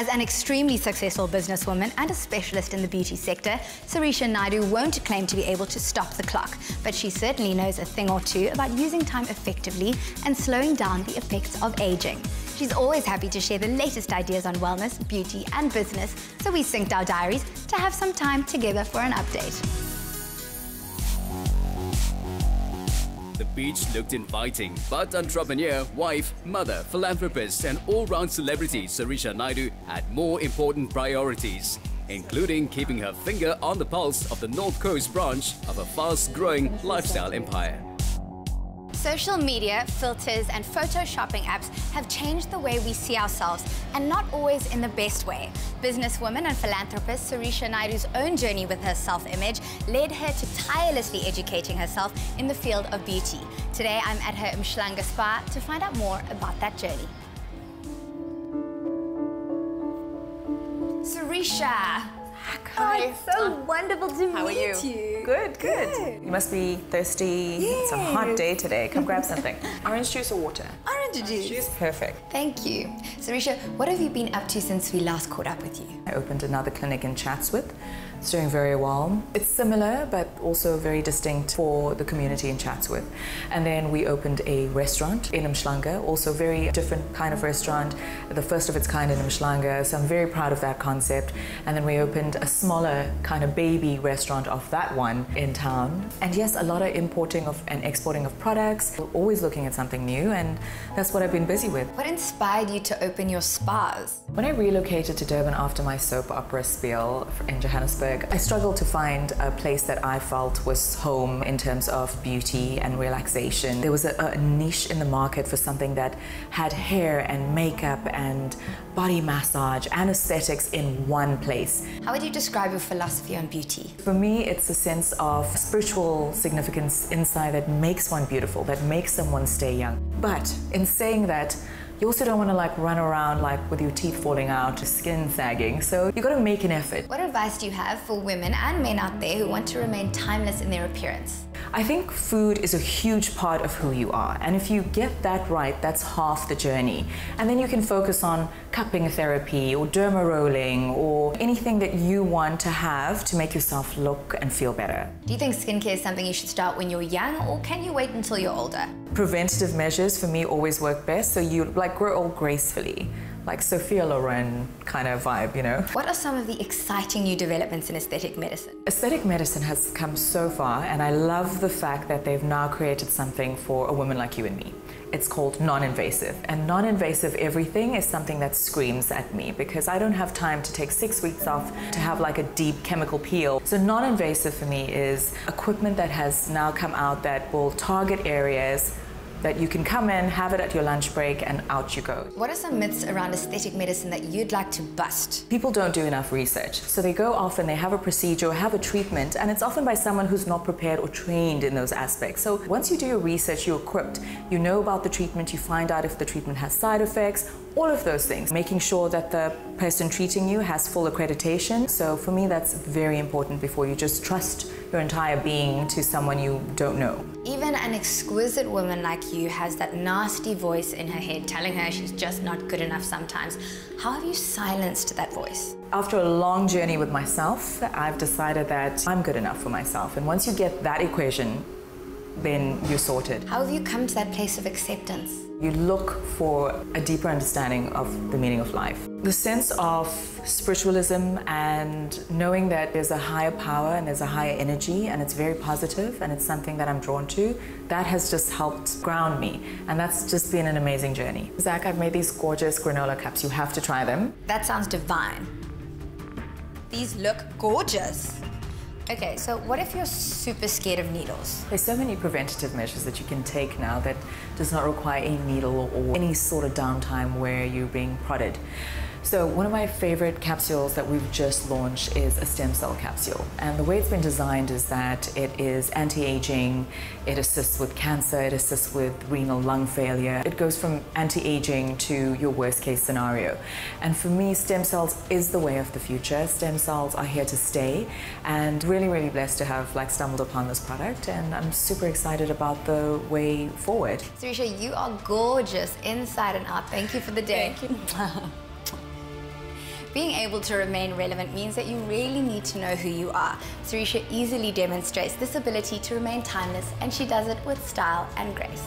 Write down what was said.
As an extremely successful businesswoman and a specialist in the beauty sector, Sorisha Naidoo won't claim to be able to stop the clock, but she certainly knows a thing or two about using time effectively and slowing down the effects of aging. She's always happy to share the latest ideas on wellness, beauty, and business, so we synced our diaries to have some time together for an update. The beach looked inviting, but entrepreneur, wife, mother, philanthropist, and all-round celebrity Sorisha Naidoo had more important priorities, including keeping her finger on the pulse of the North Coast branch of a fast-growing lifestyle empire. Social media, filters, and photoshopping apps have changed the way we see ourselves, and not always in the best way. Businesswoman and philanthropist Sorisha Naidoo's own journey with her self-image led her to tirelessly educating herself in the field of beauty. Today, I'm at her Umhlanga Spa to find out more about that journey. Sorisha, Hi. Oh, it's so wonderful to How meet you? you. Good, good, good. You must be thirsty. Yes. It's a hot day today. Come grab something. Orange juice or water? Orange juice. juice. Perfect. Thank you. Sorisha, what have you been up to since we last caught up with you? I opened another clinic in Chatsworth it's doing very well. It's similar, but also very distinct for the community in Chatsworth. And then we opened a restaurant in Umhlanga, also very different kind of restaurant, the first of its kind in Umhlanga. So I'm very proud of that concept. And then we opened a smaller kind of baby restaurant off that one Um, in town. And yes, a lot of importing of and exporting of products. We're always looking at something new, and that's what I've been busy with. What inspired you to open your spas? When I relocated to Durban after my soap opera spiel in Johannesburg, I struggled to find a place that I felt was home in terms of beauty and relaxation. There was a, a niche in the market for something that had hair and makeup and body massage and aesthetics in one place. How would you describe your philosophy on beauty? For me, it's a sense of spiritual significance inside that makes one beautiful, that makes someone stay young. But in saying that, you also don't want to like run around like with your teeth falling out, or skin sagging. So you got to make an effort. What advice do you have for women and men out there who want to remain timeless in their appearance? I think food is a huge part of who you are. And if you get that right, that's half the journey. And then you can focus on cupping therapy or derma rolling or anything that you want to have to make yourself look and feel better. Do you think skincare is something you should start when you're young or can you wait until you're older? Preventative measures for me always work best. So you like grow old gracefully like Sophia Loren kind of vibe, you know. What are some of the exciting new developments in aesthetic medicine? Aesthetic medicine has come so far, and I love the fact that they've now created something for a woman like you and me. It's called non-invasive. And non-invasive everything is something that screams at me because I don't have time to take six weeks off to have like a deep chemical peel. So non-invasive for me is equipment that has now come out that will target areas that you can come in, have it at your lunch break, and out you go. What are some myths around aesthetic medicine that you'd like to bust? People don't do enough research. So they go off and they have a procedure or have a treatment, and it's often by someone who's not prepared or trained in those aspects. So once you do your research, you're equipped. You know about the treatment, you find out if the treatment has side effects, all of those things. Making sure that the person treating you has full accreditation. So for me, that's very important before you just trust your entire being to someone you don't know. Even an exquisite woman like you has that nasty voice in her head telling her she's just not good enough sometimes. How have you silenced that voice? After a long journey with myself, I've decided that I'm good enough for myself. And once you get that equation, then you're sorted. How have you come to that place of acceptance? You look for a deeper understanding of the meaning of life. The sense of spiritualism and knowing that there's a higher power and there's a higher energy and it's very positive and it's something that I'm drawn to, that has just helped ground me. And that's just been an amazing journey. Zaky, I've made these gorgeous granola cups. You have to try them. That sounds divine. These look gorgeous. Okay, so what if you're super scared of needles? There's so many preventative measures that you can take now that does not require a needle or any sort of downtime where you're being prodded. So one of my favorite capsules that we've just launched is a stem cell capsule. And the way it's been designed is that it is anti-aging, it assists with cancer, it assists with renal lung failure. It goes from anti-aging to your worst case scenario. And for me, stem cells is the way of the future. Stem cells are here to stay and really, really blessed to have like stumbled upon this product and I'm super excited about the way forward. Sorisha, you are gorgeous inside and out. Thank you for the day. Thank you. Being able to remain relevant means that you really need to know who you are. Sorisha easily demonstrates this ability to remain timeless and she does it with style and grace.